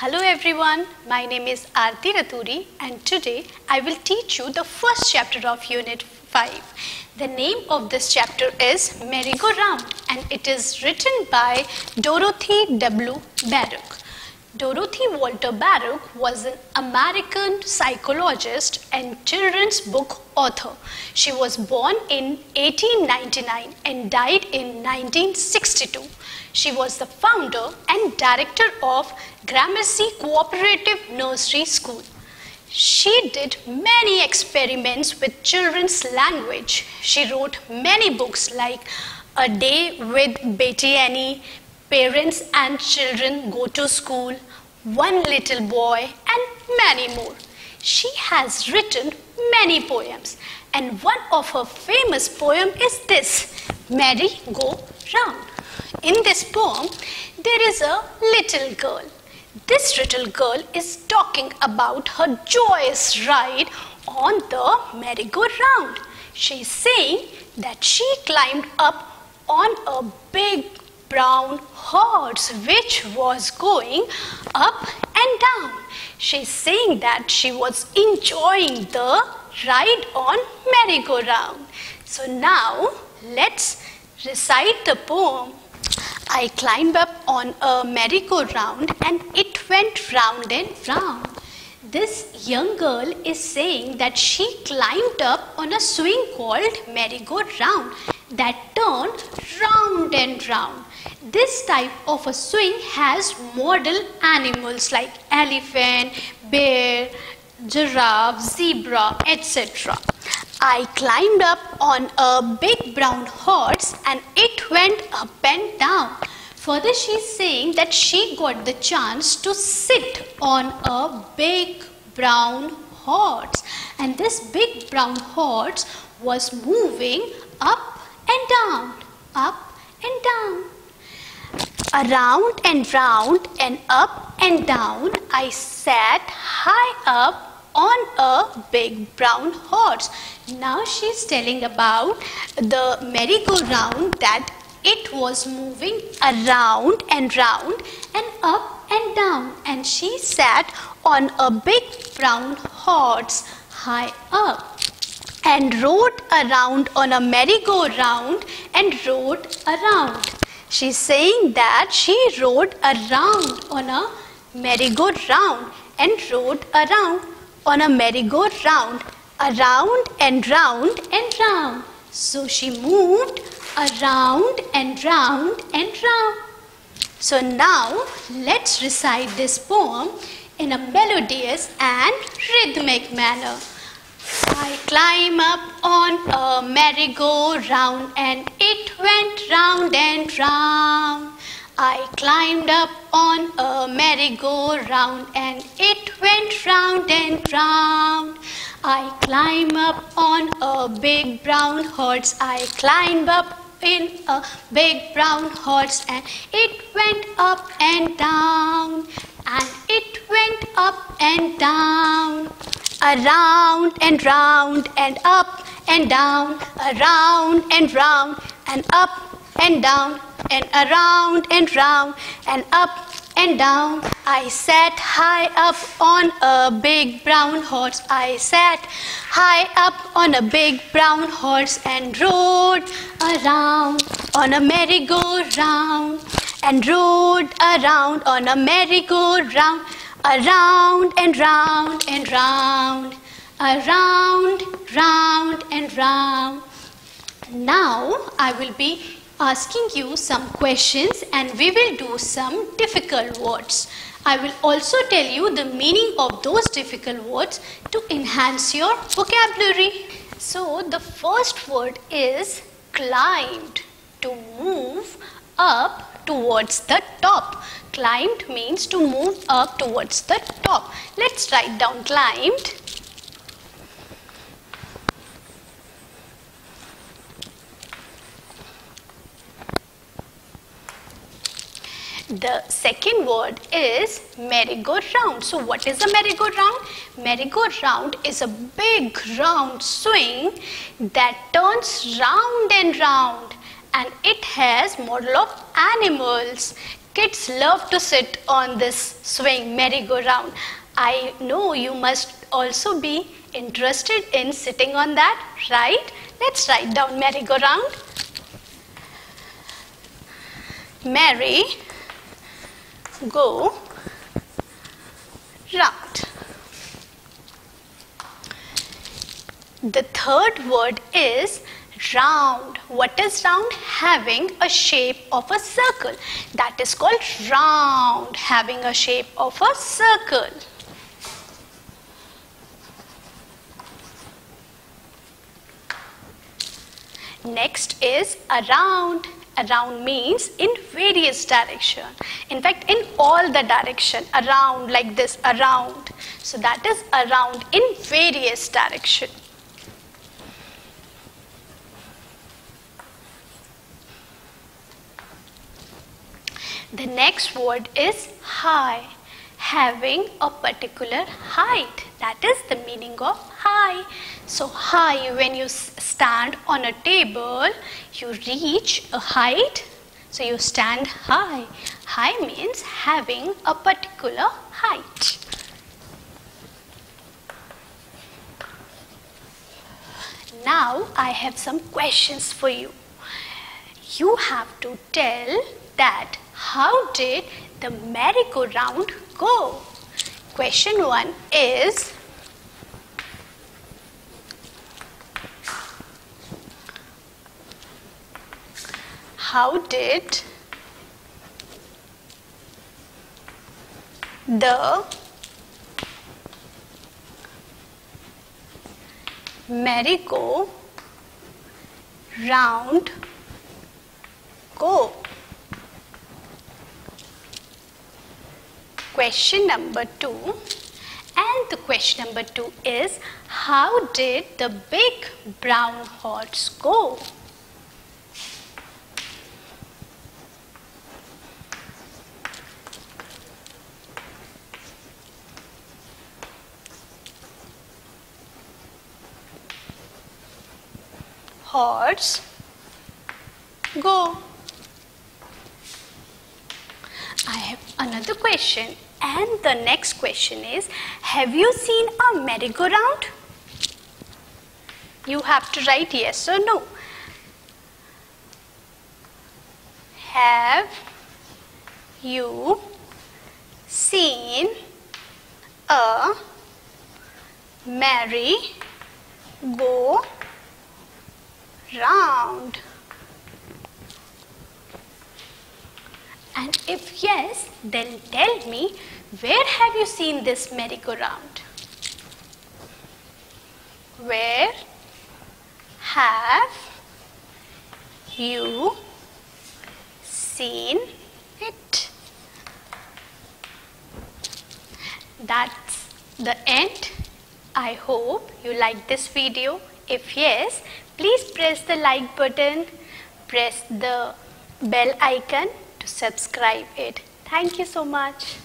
Hello everyone, my name is Aarti Raturi and today I will teach you the first chapter of Unit 5. The name of this chapter is Merry-Go-Round and it is written by Dorothy W. Baruch. Dorothy Walter Baruch was an American psychologist and children's book author. She was born in 1899 and died in 1962. She was the founder and director of Gramercy Cooperative Nursery School. She did many experiments with children's language. She wrote many books like A Day with Betty Annie, Parents and Children Go to School, One Little Boy, and many more. She has written many poems, and one of her famous poem is this Merry Go Round. In this poem, there is a little girl. This little girl is talking about her joyous ride on the merry-go-round. She is saying that she climbed up on a big brown horse which was going up and down. She's saying that she was enjoying the ride on merry-go-round. So now let's recite the poem I climbed up on a merry-go-round and it went round and round. This young girl is saying that she climbed up on a swing called merry-go-round that turned round and round. This type of a swing has model animals like elephant, bear, giraffe, zebra, etc. I climbed up on a big brown horse and it went up and down. Further, she's saying that she got the chance to sit on a big brown horse. And this big brown horse was moving up and down, up and down. Around and round and up and down, I sat high up on a big brown horse. Now she's telling about the merry-go-round that it was moving around and round and up and down and she sat on a big brown horse high up and rode around on a merry-go-round and rode around. She's saying that she rode around on a merry-go-round and rode around on a merry-go-round, around and round and round. So she moved around and round and round. So now let's recite this poem in a melodious and rhythmic manner. I climb up on a merry-go-round and it went round and round. I climbed up on a merry-go-round and it went round and round. I climb up on a big brown horse. I climb up in a big brown horse and it went up and down and it went up and down around and round and up and down around and round and up and down and around and round and up and down. I sat high up on a big brown horse. I sat high up on a big brown horse and rode around on a merry-go-round and rode around on a merry-go-round around and round and round around round and round now i will be asking you some questions and we will do some difficult words. I will also tell you the meaning of those difficult words to enhance your vocabulary. So the first word is climbed, to move up towards the top. Climbed means to move up towards the top. Let's write down climbed. The second word is merry-go-round. So what is a merry-go-round? Merry-go-round is a big round swing that turns round and round and it has model of animals. Kids love to sit on this swing merry-go-round. I know you must also be interested in sitting on that, right? Let's write down merry-go-round. Merry go round. The third word is round. What is round? Having a shape of a circle. That is called round, having a shape of a circle. Next is around. Around means in various direction. In fact, in all the direction, around like this, around. So that is around in various direction. The next word is high, having a particular height. That is the meaning of high. So high, when you stand on a table, you reach a height. So you stand high. High means having a particular height. Now I have some questions for you. You have to tell that how did the merry-go-round go? Question 1 is How did the merry-go-round go? Question number two. And the question number two is How did the big brown horse go? Horse go. I have another question. And the next question is Have you seen a merry-go-round? You have to write yes or no. Have you seen a merry-go-round? And if yes, then tell me where have you seen this merry-go-round? Where have you seen it? That's the end. I hope you like this video. If yes, please press the like button, press the bell icon subscribe it. Thank you so much.